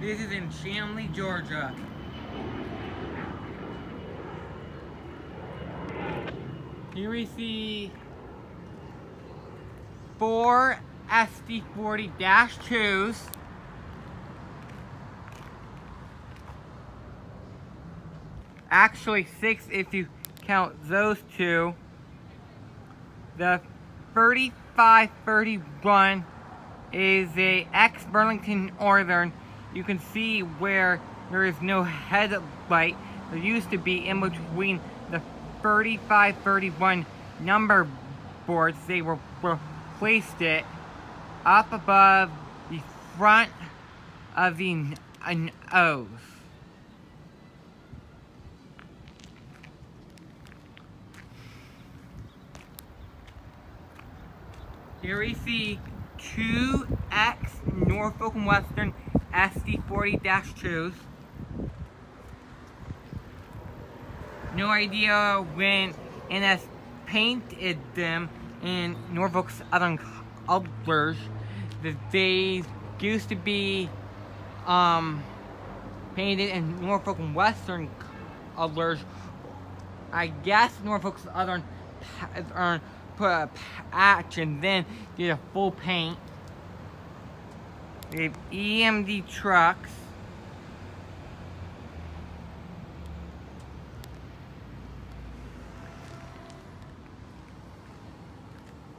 This is in Chamblee, Georgia. Here we see four SD40-2s. Actually six if you count those two. The 3531 is a ex-Burlington Northern. You can see where there is no headlight. There used to be in between the 3531 number boards. They were replaced it up above the front of the nose. Here we see two X Norfolk and Western SD40-2s. No idea when NS painted them in Norfolk Southern colors. That they used to be um, painted in Norfolk Western colors. I guess Norfolk Southern put a patch and then did a full paint. We have EMD trucks.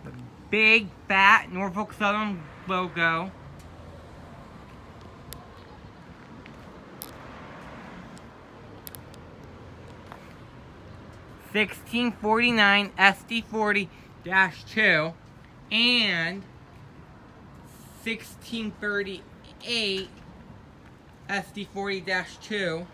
The big fat Norfolk Southern logo. Sixteen forty nine SD forty dash 2 and 1638 SD40-2.